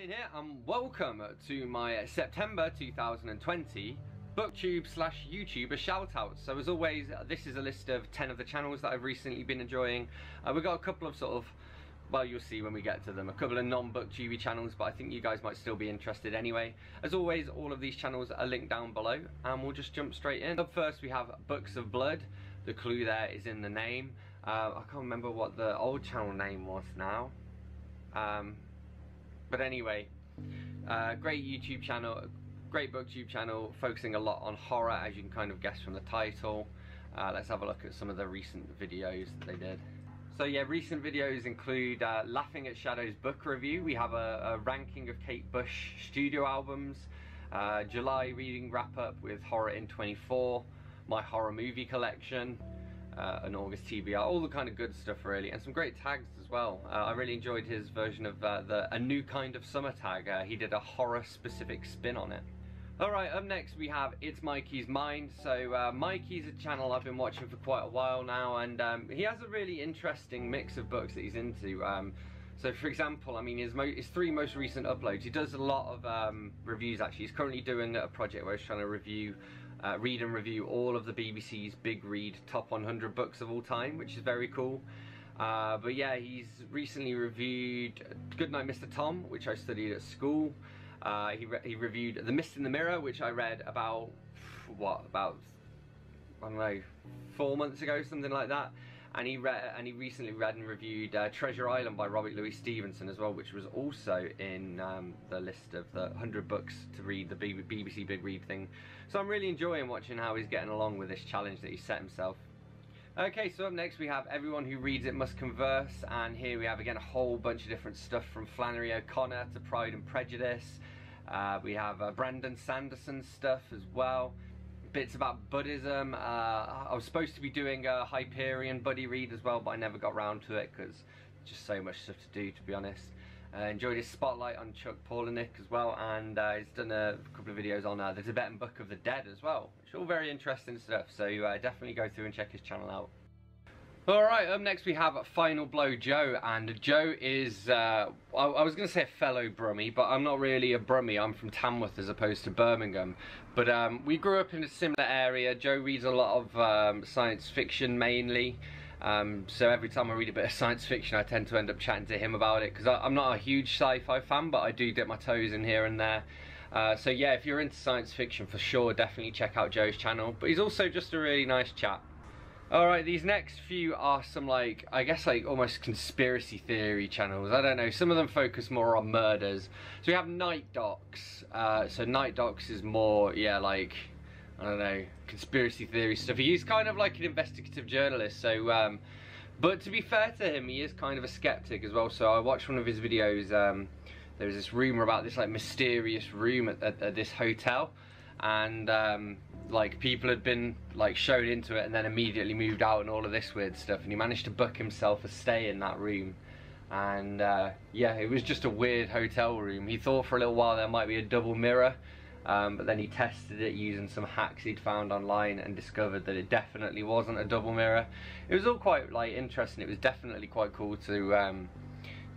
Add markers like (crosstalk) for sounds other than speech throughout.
In here and welcome to my September 2020 booktube slash YouTuber shoutouts. So as always, this is a list of 10 of the channels that I've recently been enjoying. Uh, we've got a couple of sort of, well you'll see when we get to them, a couple of non-booktube channels, but I think you guys might still be interested anyway. As always, all of these channels are linked down below and we'll just jump straight in. Up first we have Books of Blood. The clue there is in the name. Uh, I can't remember what the old channel name was now. Um, but anyway, uh, great YouTube channel, great booktube channel, focusing a lot on horror, as you can kind of guess from the title. Uh, let's have a look at some of the recent videos that they did. So yeah, recent videos include uh, Laughing at Shadows book review. We have a, a ranking of Kate Bush studio albums. Uh, July reading wrap up with Horror in 24. My horror movie collection uh, an August TBR, all the kind of good stuff really, and some great tags as well. Uh, I really enjoyed his version of uh, the a new kind of summer tag. Uh, he did a horror specific spin on it. Alright, up next we have It's Mikey's Mind. So uh, Mikey's a channel I've been watching for quite a while now and um, he has a really interesting mix of books that he's into. Um, so for example, I mean his, his, three most recent uploads, he does a lot of um, reviews actually. He's currently doing a project where he's trying to review uh, read and review all of the BBC's Big Read Top 100 books of all time, which is very cool. Uh, but yeah, he's recently reviewed Goodnight Mr. Tom, which I studied at school. Uh, he, re he reviewed The Mist in the Mirror, which I read about, what, about, I don't know, four months ago, something like that and he read and he recently read and reviewed uh, Treasure Island by Robert Louis Stevenson as well, which was also in um, the list of the 100 books to read, the BBC Big Read thing. So I'm really enjoying watching how he's getting along with this challenge that he set himself. Okay, so up next we have Everyone Who Reads It Must Converse, and here we have again a whole bunch of different stuff from Flannery O'Connor to Pride and Prejudice. Uh, we have uh, Brandon Sanderson stuff as well bits about Buddhism. Uh, I was supposed to be doing a Hyperion buddy read as well, but I never got round to it because just so much stuff to do, to be honest. Uh, enjoyed his spotlight on Chuck Palahniuk as well, and uh, he's done a couple of videos on uh, the Tibetan Book of the Dead as well, It's all very interesting stuff. So uh, definitely go through and check his channel out. Alright, up next we have Final Blow Joe, and Joe is, uh, I, I, was going to say a fellow Brummie, but I'm not really a Brummie, I'm from Tamworth as opposed to Birmingham. But um, we grew up in a similar area, Joe reads a lot of um, science fiction mainly, um, so every time I read a bit of science fiction I tend to end up chatting to him about it, because I'm not a huge sci-fi fan, but I do dip my toes in here and there. Uh, so yeah, if you're into science fiction for sure, definitely check out Joe's channel, but he's also just a really nice chap. Alright, these next few are some like, I guess like almost conspiracy theory channels. I don't know, some of them focus more on murders. So we have Night Docs. Uh, so Night Docs is more, yeah, like, I don't know, conspiracy theory stuff. He's kind of like an investigative journalist, so, um, but to be fair to him, he is kind of a skeptic as well. So I watched one of his videos, um, there was this rumor about this like mysterious room at, at, at this hotel and um, like people had been like shown into it and then immediately moved out and all of this weird stuff and he managed to book himself a stay in that room. And uh, yeah it was just a weird hotel room. He thought for a little while there might be a double mirror um, but then he tested it using some hacks he'd found online and discovered that it definitely wasn't a double mirror. It was all quite like interesting. It was definitely quite cool to um,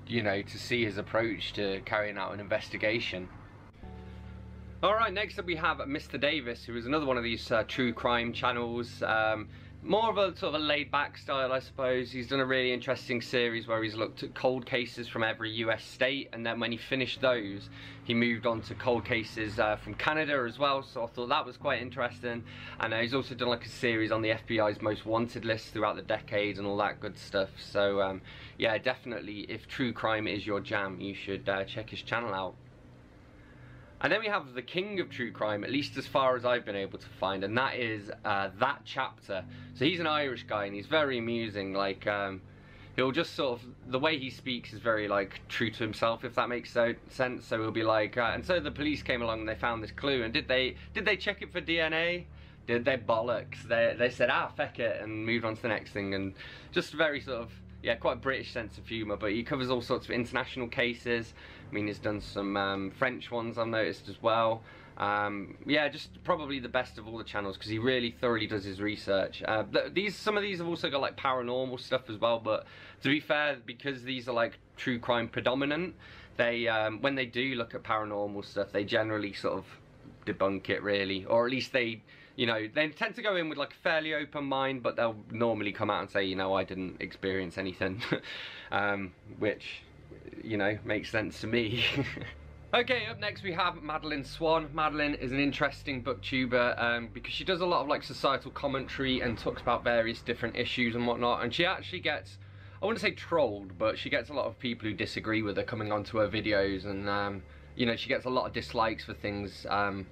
you know to see his approach to carrying out an investigation Alright, next up we have Mr. Davis, who is another one of these uh, true crime channels. Um, more of a sort of a laid back style, I suppose. He's done a really interesting series where he's looked at cold cases from every US state, and then when he finished those, he moved on to cold cases uh, from Canada as well, so I thought that was quite interesting. And uh, he's also done like a series on the FBI's most wanted list throughout the decades and all that good stuff. So um, yeah, definitely, if true crime is your jam, you should uh, check his channel out. And then we have the king of true crime, at least as far as I've been able to find, and that is uh, That Chapter. So he's an Irish guy and he's very amusing, like, um, he'll just sort of, the way he speaks is very, like, true to himself, if that makes so, sense. So he'll be like, uh, and so the police came along and they found this clue, and did they, did they check it for DNA? Did they bollocks? They, they said, ah, feck it, and moved on to the next thing, and just very sort of yeah, quite a British sense of humour, but he covers all sorts of international cases. I mean, he's done some um, French ones I've noticed as well. Um, yeah, just probably the best of all the channels because he really thoroughly does his research. Uh, these Some of these have also got like paranormal stuff as well, but to be fair, because these are like true crime predominant, they um, when they do look at paranormal stuff, they generally sort of debunk it really, or at least they you know, they tend to go in with like a fairly open mind, but they'll normally come out and say, you know, I didn't experience anything, (laughs) um, which, you know, makes sense to me. (laughs) Okay, up next we have Madeleine Swann. Madeleine is an interesting booktuber um, because she does a lot of like societal commentary and talks about various different issues and whatnot. And she actually gets, I wouldn't say trolled, but she gets a lot of people who disagree with her coming onto her videos, and um, you know she gets a lot of dislikes for things um,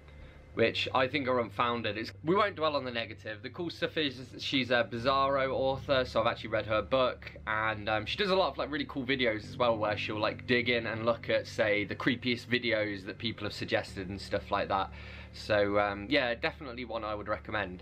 which I think are unfounded. It's, we won't dwell on the negative. The cool stuff is she's a Bizarro author, so I've actually read her book, and um, she does a lot of like really cool videos as well, where she'll like dig in and look at, say, the creepiest videos that people have suggested and stuff like that. So um, yeah, definitely one I would recommend.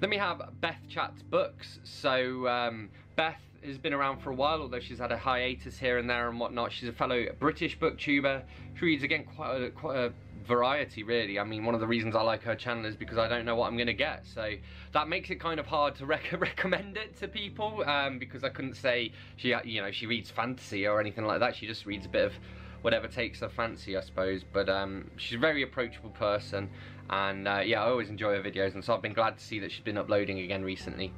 Then we have Beth Chats Books. So um, Beth has been around for a while, although she's had a hiatus here and there and whatnot. She's a fellow British booktuber. She reads again quite a, quite a variety really. I mean one of the reasons I like her channel is because I don't know what I'm going to get. So that makes it kind of hard to (laughs) rec recommend it to people um, because I couldn't say she you know she reads fantasy or anything like that. She just reads a bit of whatever takes her fancy I suppose. But um, she's a very approachable person. And uh, yeah I always enjoy her videos. And so I've been glad to see that she's been uploading again recently.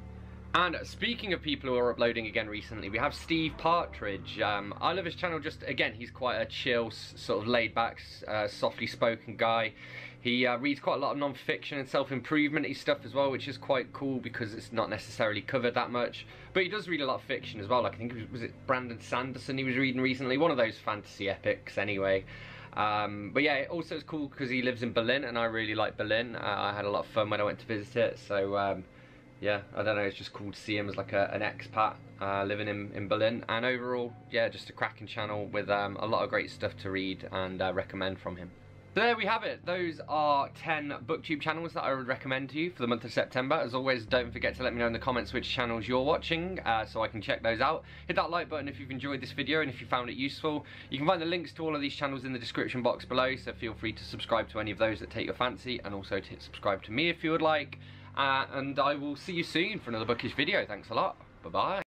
And speaking of people who are uploading again recently, we have Steve Partridge. Um, I love his channel just, again, he's quite a chill, sort of laid back, uh, softly spoken guy. He uh, reads quite a lot of non-fiction and self-improvement stuff as well, which is quite cool because it's not necessarily covered that much. But he does read a lot of fiction as well. Like I think it was, was it Brandon Sanderson he was reading recently, one of those fantasy epics anyway. Um, but yeah, it also it's cool because he lives in Berlin, and I really like Berlin. Uh, I had a lot of fun when I went to visit it, so. Um, yeah, I don't know, it's just cool to see him as like a, an expat uh, living in, in Berlin. And overall, yeah, just a cracking channel with um, a lot of great stuff to read and uh, recommend from him. So there we have it. Those are 10 booktube channels that I would recommend to you for the month of September. As always, don't forget to let me know in the comments which channels you're watching uh, so I can check those out. Hit that like button if you've enjoyed this video and if you found it useful. You can find the links to all of these channels in the description box below, so feel free to subscribe to any of those that take your fancy and also to subscribe to me if you would like. Uh, and I will see you soon for another bookish video. Thanks a lot. Bye-bye.